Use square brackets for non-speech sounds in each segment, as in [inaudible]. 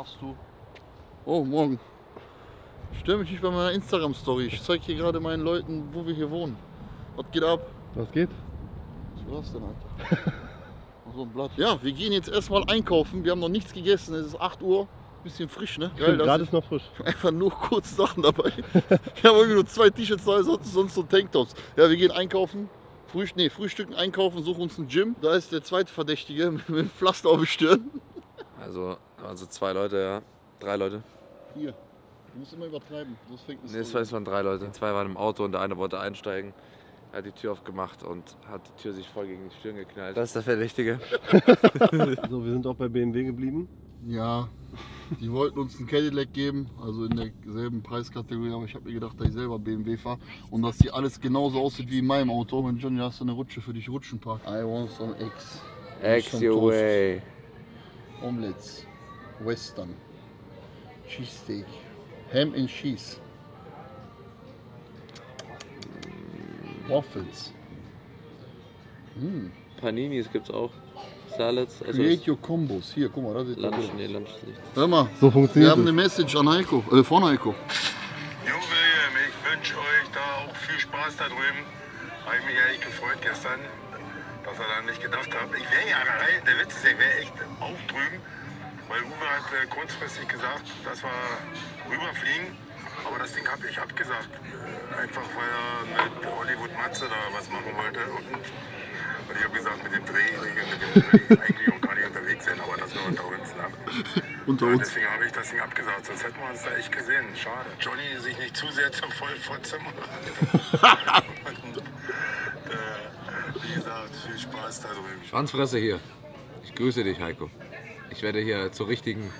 Hast du? Oh, morgen. Stör mich nicht bei meiner Instagram-Story. Ich zeige hier gerade meinen Leuten, wo wir hier wohnen. Was geht ab? Was geht? Was war das denn, Alter? [laughs] So ein Blatt. Ja, wir gehen jetzt erstmal einkaufen. Wir haben noch nichts gegessen. Es ist 8 Uhr. Bisschen frisch, ne? Stimmt, dass gerade ich ist noch frisch. [laughs] einfach nur kurz Sachen dabei. Ich habe irgendwie nur zwei T-Shirts da, sonst, sonst so Tanktops. Ja, wir gehen einkaufen. Frühst nee, Frühstücken, einkaufen, suchen uns ein Gym. Da ist der zweite Verdächtige [laughs] mit dem Pflaster auf der Stirn. Also, also zwei Leute, ja. Drei Leute. Hier. Du musst immer übertreiben, sonst fängt es Nee, es war- es waren drei Leute. Zwei waren im Auto und der eine wollte einsteigen. Er hat die Tür aufgemacht und hat die Tür sich voll gegen die Stirn geknallt. Das ist der Verdächtige. [laughs] So, wir sind auch bei BMW geblieben. Ja, die wollten uns einen Cadillac geben, also in derselben Preiskategorie, aber ich habe mir gedacht, dass ich selber BMW fahre und dass hier alles genauso aussieht wie in meinem Auto. Und Johnny, hast du eine Rutsche für dich Rutschenpark? I want some eggs. Ex Some your way. Omelets, Western, Cheesesteak, Ham and Cheese, Waffles. Paninis gibt's auch. Salads. Also Create your combos. Hier, guck mal, das ist Lunch, nee, Lunch ist nicht. Hör mal, So wir funktioniert haben es. eine Message an Heiko, äh, von Heiko. Jo William, ich wünsche euch da auch viel Spaß da drüben. Habe ich mich ehrlich gefreut gestern, dass er dann nicht gedacht hat. Ich wäre ja, der Witz ist, ich wäre echt auf drüben, weil Uwe hat äh, kurzfristig gesagt, dass wir rüberfliegen. Aber das Ding habe ich abgesagt. Einfach weil er mit Hollywood Matze da was machen wollte. Und, und ich habe gesagt, mit dem Dreh, mit dem Dreh eigentlich auch gar nicht unterwegs sein, aber das nur unter uns. Ne? [laughs] Unter Ja, uns. deswegen habe ich das Ding abgesagt, sonst hätten wir uns da echt gesehen. Schade. Johnny sich nicht zu sehr zum Vollfotzen. Und, [laughs] [laughs] äh, wie gesagt, viel Spaß da drüben. Schwanzfresse hier. Ich grüße dich, Heiko. Ich werde hier zur richtigen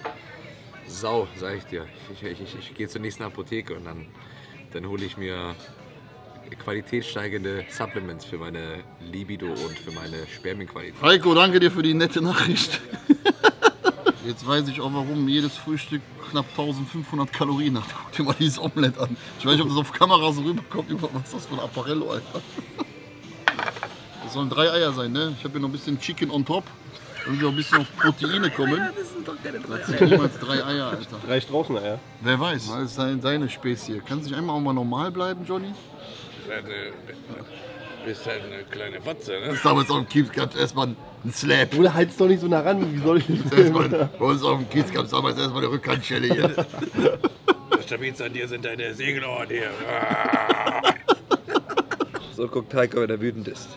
Sau, sag ich dir. Ich, ich, ich, ich gehe zur nächsten Apotheke und dann, dann hole ich mir qualitätssteigende Supplements für meine Libido und für meine Spermienqualität. Heiko, danke dir für die nette Nachricht. [laughs] Jetzt weiß ich auch, warum jedes Frühstück knapp 1500 Kalorien hat. Guck dir mal dieses Omelett an. Ich weiß nicht, ob das auf Kamera so rüberkommt. Was ist das für ein Apparello, Alter? [laughs] Das sollen drei Eier sein, ne? Ich habe hier noch ein bisschen Chicken on top. Wir auch ein bisschen auf Proteine kommen. Das sind doch keine drei Eier. Das sind niemals drei Eier, Alter. Drei Straußeneier. Wer weiß, das ist deine, deine Spezie. Kannst du nicht einmal auch mal normal bleiben, Johnny? Bist halt eine kleine Fotze, ne? Damals auf dem Kiez gab es erstmal einen Slap. Bruder, halt's doch nicht so nah ran. Wie soll ich das Erstmal, [laughs] bei uns auf dem Kiez gab es damals erstmal eine Rückhandschelle hier. Das Stabilste an dir sind deine Segelohren hier. so guckt Heiko, wenn er wütend ist.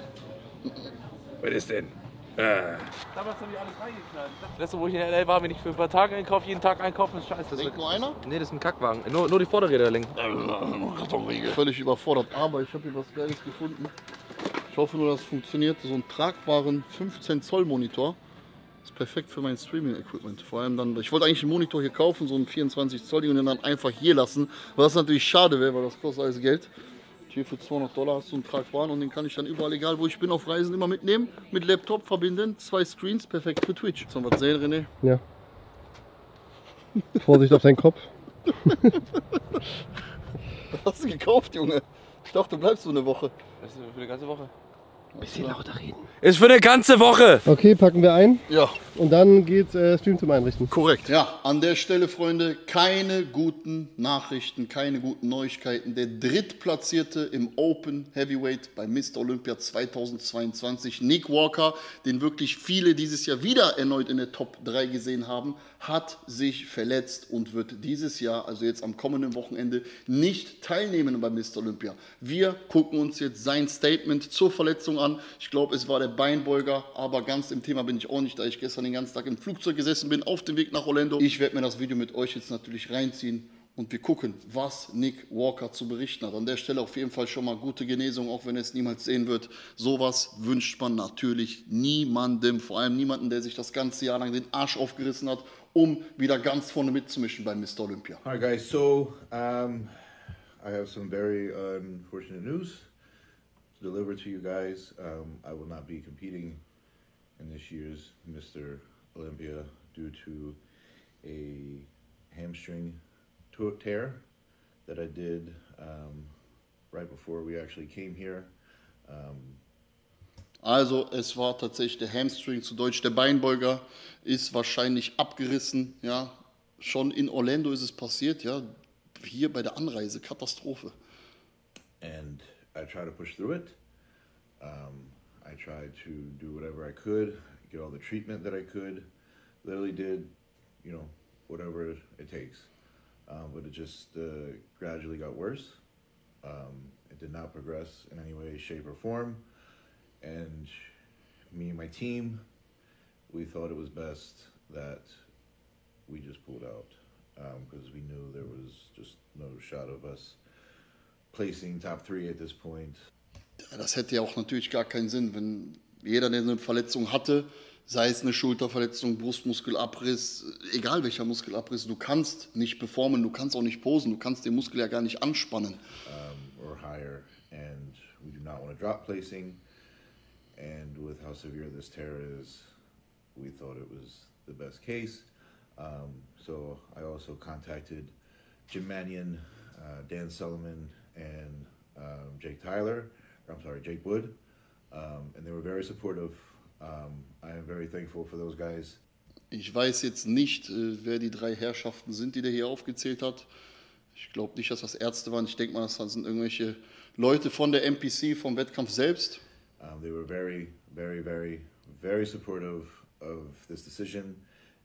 Was ist denn? Damals haben die alles reingeknallt. Das letzte, wo ich in L.A. war, bin ich für ein paar Tage einkaufen, jeden Tag einkaufen, ist scheiße. Denkt nur einer? Nee, das ist ein Kackwagen. Nur, nur die Vorderräder lenken. Völlig überfordert, aber ich habe hier was Geiles gefunden. Ich hoffe nur, dass es funktioniert. So einen tragbaren 15 Zoll Monitor. Ist perfekt für mein Streaming-Equipment. Vor allem dann, ich wollte eigentlich einen Monitor hier kaufen, so einen 24 Zoll und den dann einfach hier lassen. Was natürlich schade wäre, weil das kostet alles Geld. Hier für 200 Dollar hast du einen tragbaren und den kann ich dann überall, egal wo ich bin, auf Reisen immer mitnehmen. Mit Laptop verbinden, zwei Screens, perfekt für Twitch. Sollen wir was sehen, René? Ja. Vorsicht auf deinen Kopf. [laughs] Was hast du gekauft, Junge? Ich dachte, du bleibst so eine Woche. Das ist für die ganze Woche. Bisschen lauter reden. Ist für eine ganze Woche! Okay, packen wir ein Ja, und dann geht's äh, Stream zum Einrichten. Korrekt. Ja, an der Stelle, Freunde, keine guten Nachrichten, keine guten Neuigkeiten. Der Drittplatzierte im Open Heavyweight bei Mr. Olympia 2022, Nick Walker, den wirklich viele dieses Jahr wieder erneut in der Top 3 gesehen haben, hat sich verletzt und wird dieses Jahr, also jetzt am kommenden Wochenende, nicht teilnehmen bei Mr. Olympia. Wir gucken uns jetzt sein Statement zur Verletzung an. Ich glaube, es war der Beinbeuger, aber ganz im Thema bin ich auch nicht, da ich gestern den ganzen Tag im Flugzeug gesessen bin, auf dem Weg nach Orlando. Ich werde mir das Video mit euch jetzt natürlich reinziehen und wir gucken, was Nick Walker zu berichten hat. An der Stelle auf jeden Fall schon mal gute Genesung, auch wenn er es niemals sehen wird. Sowas wünscht man natürlich niemandem, vor allem niemandem, der sich das ganze Jahr lang den Arsch aufgerissen hat, um wieder ganz vorne mitzumischen bei Mr. Olympia. Right, guys. So um, I have some very unfortunate news deliver to you guys. Um, I will not be competing in this year's Mr. Olympia due to a hamstring tear that I did um, right before we actually came here. Um, Also es war tatsächlich der Hamstring, zu Deutsch der Beinbeuger, ist wahrscheinlich abgerissen, ja, schon in Orlando ist es passiert, ja. Hier bei der Anreise, Katastrophe. and I try to push through it. Um, I tried to do whatever I could, get all the treatment that I could. Literally did, you know, whatever it takes. Um, but it just uh, gradually got worse. Um, it did not progress in any way, shape, or form. And me and my team, we thought it was best that we just pulled out because we knew there was just no shot of us placing top three at this point. Das hätte ja auch natürlich gar keinen Sinn, wenn jeder, der eine Verletzung hatte, sei es eine Schulterverletzung, Brustmuskelabriss, egal welcher Muskelabriss, du kannst nicht performen, du kannst auch nicht posen, du kannst den Muskel ja gar nicht anspannen. um, or higher, and we do not want to drop placing. And with how severe this tear is, we thought it was the best case. Um, so I also contacted Jim Mannion, uh, Dan Sullivan, and um, Jake Tyler. Or I'm sorry, Jake Wood, um, and they were very supportive. Um, I am very thankful for those guys. Ich weiß jetzt nicht, äh, wer die drei Herrschaften sind, die der hier aufgezählt hat. Ich glaube nicht, dass das Ärzte waren. Ich denke mal, das sind irgendwelche Leute von der NPC, vom Wettkampf selbst. Um, they were very, very, very, very supportive of this decision,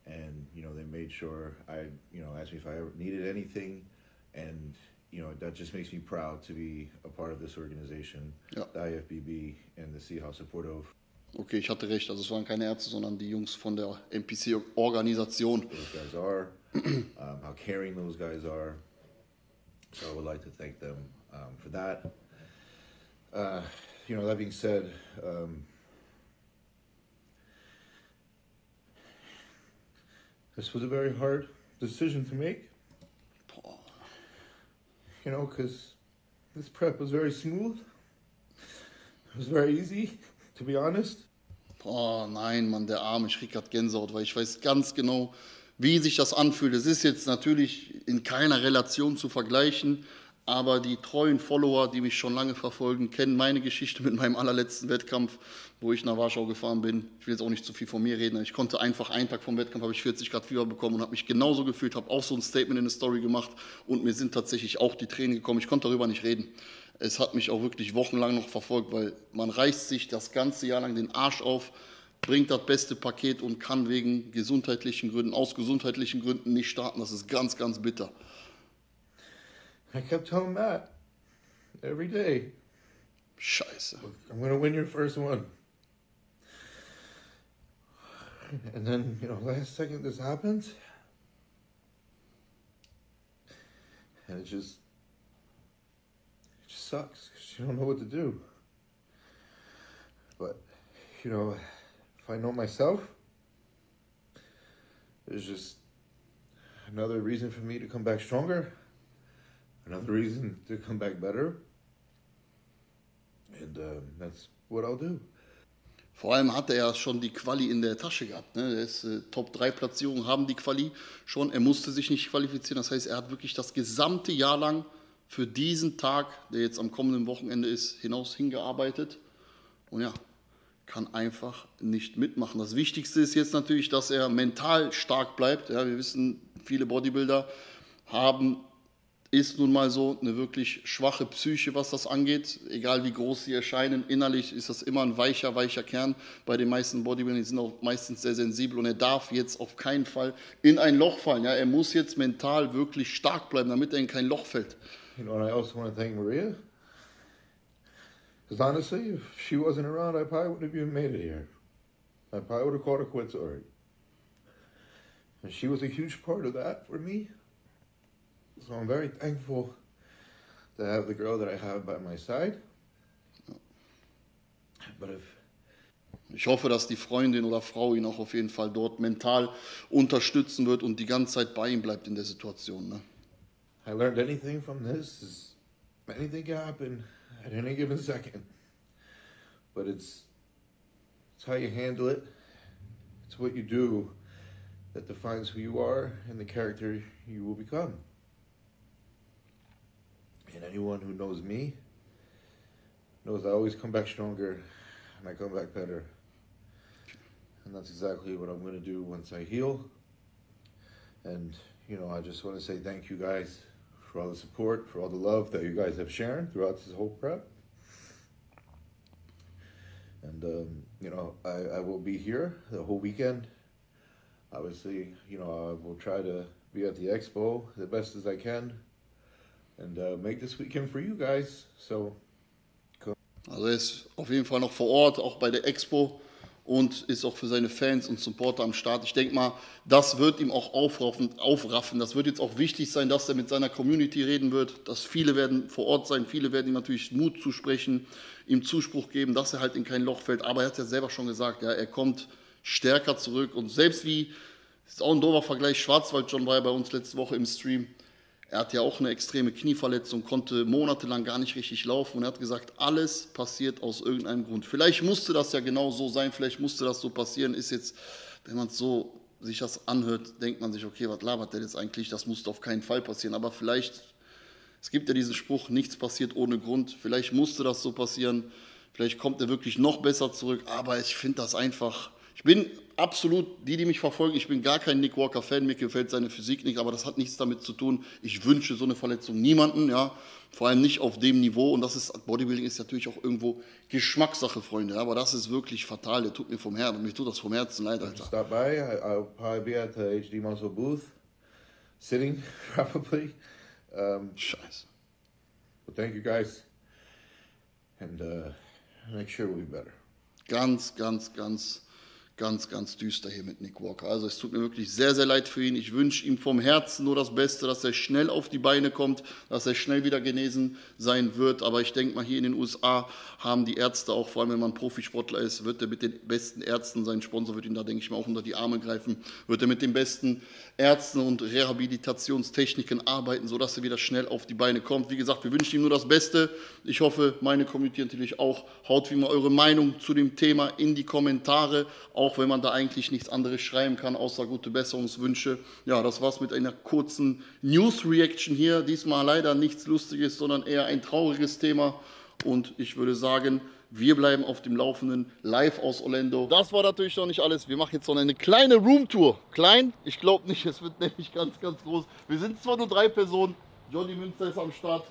and you know they made sure I, you know, asked me if I ever needed anything, and you know that just makes me proud to be a part of this organization, Yeah. the IFBB, and to see how supportive Okay, ich hatte recht. Also es waren keine Ärzte, sondern die Jungs von der NPC-Organisation. those guys are, [clears throat] um, how caring those guys are. So I would like to thank them um, for that. Uh, you know, that being said, um, this was a very hard decision to make. You know, because this prep was very smooth. It was very easy, to be honest. Oh nein, Mann, der Arme, ich krieg grad Gänsehaut, weil ich weiß ganz genau, wie sich das anfühlt. Es ist jetzt natürlich in keiner Relation zu vergleichen, aber die treuen Follower, die mich schon lange verfolgen, kennen meine Geschichte mit meinem allerletzten Wettkampf, wo ich nach Warschau gefahren bin. Ich will jetzt auch nicht zu viel von mir reden. Ich konnte einfach einen Tag vom Wettkampf, habe ich 40 Grad Fieber bekommen und habe mich genauso gefühlt, habe auch so ein Statement in der Story gemacht und mir sind tatsächlich auch die Tränen gekommen. Ich konnte darüber nicht reden. Es hat mich auch wirklich wochenlang noch verfolgt, weil man reißt sich das ganze Jahr lang den Arsch auf, bringt das beste Paket und kann wegen gesundheitlichen Gründen, aus gesundheitlichen Gründen nicht starten. Das ist ganz, ganz bitter. I kept telling Matt every day, Scheiße. I'm gonna win your first one. And then, you know, last second this happens. And it just it just sucks 'cause you don't know what to do. But, you know, if I know myself, there's just another reason for me to come back stronger, another reason to come back better. And um, that's what I'll do. Vor allem hatte er schon die Quali in der Tasche gehabt. Ne? Der ist äh, Top 3 Platzierungen, haben die Quali schon. Er musste sich nicht qualifizieren. Das heißt, er hat wirklich das gesamte Jahr lang für diesen Tag, der jetzt am kommenden Wochenende ist, hinaus hingearbeitet. Und ja, kann einfach nicht mitmachen. Das Wichtigste ist jetzt natürlich, dass er mental stark bleibt. Ja, wir wissen, viele Bodybuilder haben ist nun mal so eine wirklich schwache Psyche, was das angeht. Egal wie groß sie erscheinen, innerlich ist das immer ein weicher, weicher Kern. Bei den meisten Bodybuildern sind auch meistens sehr sensibel und er darf jetzt auf keinen Fall in ein Loch fallen. Ja, er muss jetzt mental wirklich stark bleiben, damit er in kein Loch fällt. You know, I also want to thank Maria. Because honestly, if she wasn't around, I probably wouldn't have even made it here. I probably would have called it quits already. And she was a huge part of that for me. So I'm very thankful to have the girl that I have by my side. But if Ich hoffe, dass die Freundin oder Frau ihn auch auf jeden Fall dort mental unterstützen wird und die ganze Zeit bei ihm bleibt in der Situation. Ne? I learned anything from this is anything can happen at any given second. But it's it's how you handle it. It's what you do that defines who you are and the character you will become. And anyone who knows me knows I always come back stronger and I come back better. And that's exactly what I'm going to do once I heal. And, you know, I just want to say thank you guys for all the support, for all the love that you guys have shared throughout this whole prep. And um, you know, I, I will be here the whole weekend. Obviously, you know, I will try to be at the expo the best as I can, and uh, make this weekend for you guys. So Also er ist auf jeden Fall noch vor Ort, auch bei der Expo und ist auch für seine Fans und Supporter am Start. Ich denke mal, das wird ihm auch aufraffen, aufraffen. Das wird jetzt auch wichtig sein, dass er mit seiner Community reden wird, dass viele werden vor Ort sein, viele werden ihm natürlich Mut zusprechen, ihm Zuspruch geben, dass er halt in kein Loch fällt. Aber er hat ja selber schon gesagt, ja, er kommt stärker zurück und selbst wie, ist auch ein doofer Vergleich, Schwarzwald John war ja bei uns letzte Woche im Stream, er hat ja auch eine extreme Knieverletzung, konnte monatelang gar nicht richtig laufen und er hat gesagt, alles passiert aus irgendeinem Grund. Vielleicht musste das ja genau so sein, vielleicht musste das so passieren, ist jetzt, wenn man so sich das anhört, denkt man sich, okay, was labert der jetzt eigentlich, das musste auf keinen Fall passieren, aber vielleicht, es gibt ja diesen Spruch, nichts passiert ohne Grund, vielleicht musste das so passieren, vielleicht kommt er wirklich noch besser zurück, aber ich finde das einfach, ich bin absolut, die, die mich verfolgen, ich bin gar kein Nick Walker-Fan, mir gefällt seine Physik nicht, aber das hat nichts damit zu tun. Ich wünsche so eine Verletzung niemanden, ja, vor allem nicht auf dem Niveau. Und das ist, Bodybuilding ist natürlich auch irgendwo Geschmackssache, Freunde, aber das ist wirklich fatal. Der tut mir vom Herzen, mir tut das vom Herzen leid, Alter. stop by. I'll probably be at the HD Muscle booth, sitting [laughs] probably. Um, Scheiße. but thank you guys, and uh, make sure we'll be better. Ganz, ganz, ganz, ganz, ganz düster hier mit Nick Walker. Also es tut mir wirklich sehr, sehr leid für ihn. Ich wünsche ihm vom Herzen nur das Beste, dass er schnell auf die Beine kommt, dass er schnell wieder genesen sein wird. Aber ich denke mal, hier in den USA haben die Ärzte auch, vor allem wenn man Profisportler ist, wird er mit den besten Ärzten, sein Sponsor wird ihn da, denke ich mal, auch unter die Arme greifen, wird er mit den besten Ärzten und Rehabilitationstechniken arbeiten, sodass er wieder schnell auf die Beine kommt. Wie gesagt, wir wünschen ihm nur das Beste. Ich hoffe, meine Community natürlich auch. Haut wie immer eure Meinung zu dem Thema in die Kommentare, auch wenn man da eigentlich nichts anderes schreiben kann, außer gute Besserungswünsche. Ja, das war's mit einer kurzen News-Reaction hier. Diesmal leider nichts Lustiges, sondern eher ein trauriges Thema. Und ich würde sagen, wir bleiben auf dem Laufenden live aus Orlando. Das war natürlich noch nicht alles. Wir machen jetzt noch eine kleine Roomtour. Klein? Ich glaube nicht, es wird nämlich ganz, ganz groß. Wir sind zwar nur drei Personen. Johnny Münster ist am Start,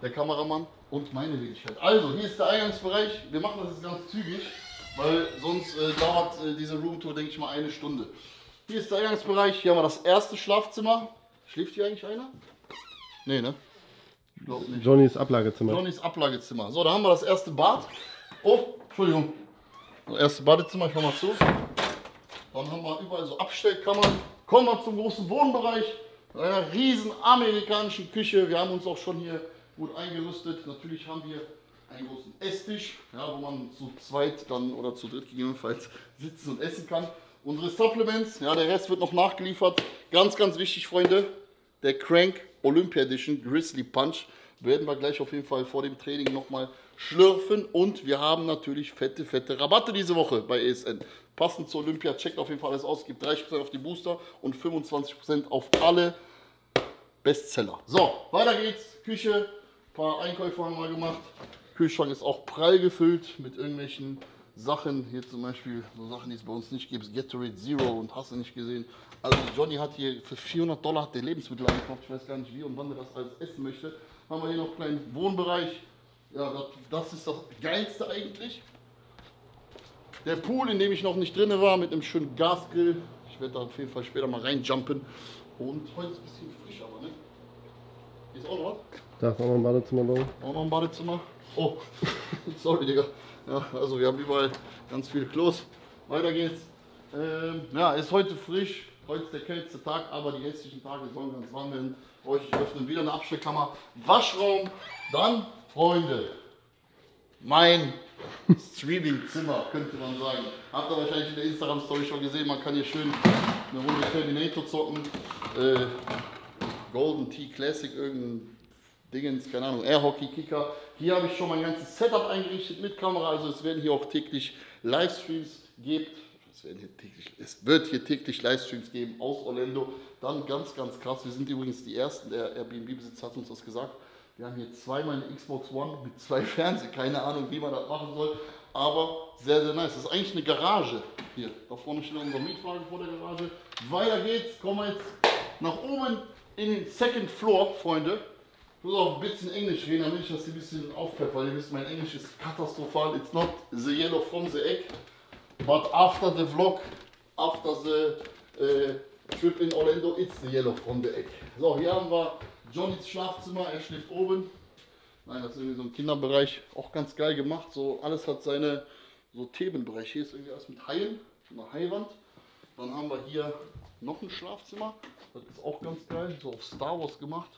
der Kameramann und meine Wenigkeit. Also, hier ist der Eingangsbereich. Wir machen das jetzt ganz zügig, weil sonst äh, dauert äh, diese Roomtour, denke ich mal, eine Stunde. Hier ist der Eingangsbereich. Hier haben wir das erste Schlafzimmer. Schläft hier eigentlich einer? Nee, ne? Ich glaube nicht. Johnnys Ablagezimmer. Johnnys Ablagezimmer. So, da haben wir das erste Bad. Oh, Entschuldigung. Das erste Badezimmer, ich mach mal zu. Dann haben wir überall so Abstellkammern. Kommen wir zum großen Wohnbereich. Mit einer riesen amerikanischen Küche. Wir haben uns auch schon hier gut eingerüstet. Natürlich haben wir einen großen Esstisch, ja, wo man zu zweit dann oder zu dritt gegebenenfalls sitzen und essen kann. Unsere Supplements, ja, der Rest wird noch nachgeliefert. Ganz, ganz wichtig, Freunde, der Crank Olympia Edition Grizzly Punch werden wir gleich auf jeden Fall vor dem Training nochmal schlürfen. Und wir haben natürlich fette, fette Rabatte diese Woche bei ESN. Passend zur Olympia, checkt auf jeden Fall alles aus. Gibt 30% auf die Booster und 25% auf alle Bestseller. So, weiter geht's. Küche, ein paar Einkäufe haben wir gemacht. Kühlschrank ist auch prall gefüllt mit irgendwelchen Sachen. Hier zum Beispiel so Sachen, die es bei uns nicht gibt. Gatorade Zero und hast du nicht gesehen. Also Johnny hat hier für 400 Dollar hat der Lebensmittel eingekauft. Ich weiß gar nicht wie und wann er das alles essen möchte. Haben wir hier noch einen kleinen Wohnbereich. Ja, das, das ist das Geilste eigentlich. Der Pool, in dem ich noch nicht drin war, mit einem schönen Gasgrill. Ich werde da auf jeden Fall später mal reinjumpen. Und heute ist ein bisschen frisch, aber ne? Hier ist auch noch was. Da ist auch noch ein Badezimmer drin. Auch noch ein Badezimmer. Oh, [laughs] sorry, Digga. Ja, also wir haben überall ganz viele Klos. Weiter geht's. Ähm, ja, ist heute frisch. Heute ist der kälteste Tag, aber die restlichen Tage sollen ganz warm werden. Euch öffnen wieder eine Abstellkammer. Waschraum. Dann, Freunde, mein Streaming-Zimmer, könnte man sagen. Habt ihr wahrscheinlich in der Instagram-Story schon gesehen. Man kann hier schön eine Runde Terminator zocken. Äh, Golden Tee Classic, irgendein Dingens, keine Ahnung, Air Hockey Kicker. Hier habe ich schon mein ganzes Setup eingerichtet mit Kamera, also es werden hier auch täglich Livestreams geben. Es, täglich, es wird hier täglich Livestreams geben aus Orlando. Dann ganz, ganz krass, wir sind übrigens die Ersten, der Airbnb-Besitzer hat uns das gesagt. Wir haben hier zweimal eine Xbox One mit zwei Fernsehen, keine Ahnung, wie man das machen soll, aber sehr, sehr nice. Das ist eigentlich eine Garage hier. Da vorne steht unser Mietwagen vor der Garage. Weiter geht's, kommen wir jetzt nach oben in den Second Floor, Freunde. Ich muss auch ein bisschen Englisch reden, damit ich das ein bisschen aufpepper, weil ihr wisst, mein Englisch ist katastrophal. It's not the yellow from the egg, but after the vlog, after the äh, trip in Orlando, it's the yellow from the egg. So, hier haben wir Johnnys Schlafzimmer, er schläft oben. Nein, das ist irgendwie so ein Kinderbereich, auch ganz geil gemacht. So, alles hat seine so Themenbereich. Hier ist irgendwie alles mit Haien, eine Haiwand. Dann haben wir hier noch ein Schlafzimmer. Das ist auch ganz geil, so auf Star Wars gemacht.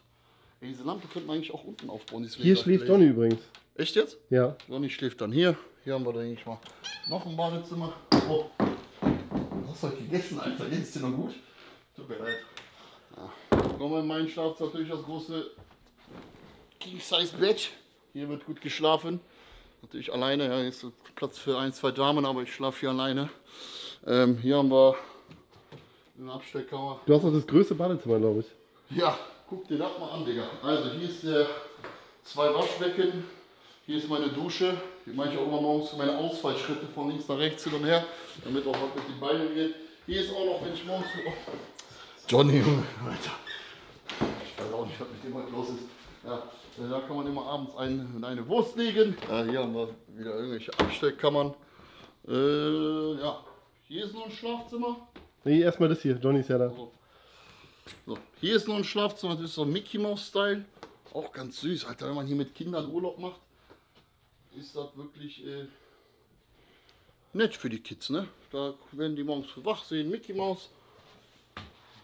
Ey, diese Lampe könnte man eigentlich auch unten aufbauen. Hier schläft. Donny übrigens. Echt jetzt? Ja. Johnny schläft dann hier. Hier haben wir, denke ich mal, noch ein Badezimmer. Oh. Du hast heute gegessen, Alter. Geht es dir noch gut? Tut mir leid. Ja. Kommen wir in meinen Schlafzimmer natürlich das große King-Size-Bett. Hier wird gut geschlafen. Natürlich alleine. Ja, hier ist Platz für ein, zwei Damen, aber ich schlafe hier alleine. Ähm, hier haben wir eine Abstellkammer. Du hast auch das größte Badezimmer, glaube ich. Ja, guck dir das mal an, Digga. Also hier ist der zwei Waschbecken, hier ist meine Dusche. Hier mache ich auch immer morgens meine Ausfallschritte von links nach rechts hin und her, damit auch was mit den Beinen geht. Hier ist auch noch, wenn ich morgens... Oh. Johnny, Junge, Alter. Ich weiß auch nicht, was mit dem heute los ist. Ja, äh, da kann man immer abends ein, in eine Wurst legen. Ja, hier haben wir wieder irgendwelche Abstellkammern. Äh, ja, hier ist noch ein Schlafzimmer. Nee, erstmal das hier. Johnny ist ja da. So, hier ist noch ein Schlafzimmer, das ist so Mickey Mouse Style. Auch ganz süß, Alter, wenn man hier mit Kindern Urlaub macht, ist das wirklich äh, nett für die Kids, ne? Da werden die morgens wach, sehen Mickey Mouse.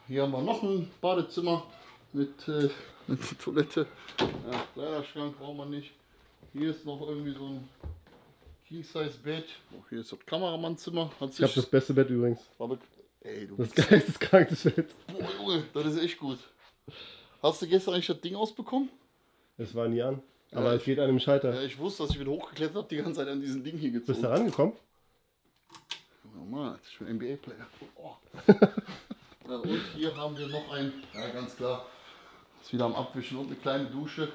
Hier haben wir noch ein Badezimmer mit, äh, [laughs] mit Toilette. Ja, Kleiderschrank braucht man nicht. Hier ist noch irgendwie so ein King-Size-Bett. Oh, hier ist das Kameramannzimmer. Ich habe das beste Bett übrigens. war Ey, du Das bist geisteskrankste Bett. Boah, Junge, das ist echt gut. Hast du gestern eigentlich das Ding ausbekommen? Es war nie an. Aber Ja, es geht an dem Schalter. Ja, ich wusste, dass ich wieder hochgeklettert habe, die ganze Zeit an diesem Ding hier Bist du gezogen. rangekommen? Normal, ich bin NBA-Player. [laughs] Oh. ja, und hier haben wir noch ein, ja ganz klar, ist wieder am Abwischen und eine kleine Dusche.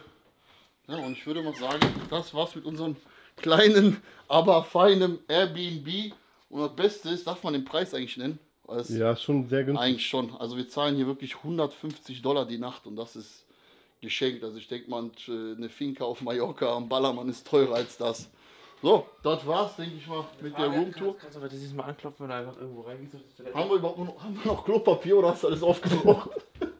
Ja, und ich würde mal sagen, das war's mit unserem kleinen, aber feinen Airbnb. Und das Beste ist, darf man den Preis eigentlich nennen? Es Ja, schon sehr günstig. Eigentlich schon. Also wir zahlen hier wirklich 150 Dollar die Nacht und das ist geschenkt. Also ich denke mal, eine Finca auf Mallorca am Ballermann ist teurer als das. So, das war's, denke ich mal, mit der Roomtour. Kannst du aber dieses Mal anklopfen, wenn du einfach irgendwo Toilette? Haben wir überhaupt noch, haben wir noch Klopapier oder hast du alles aufgebraucht? [laughs]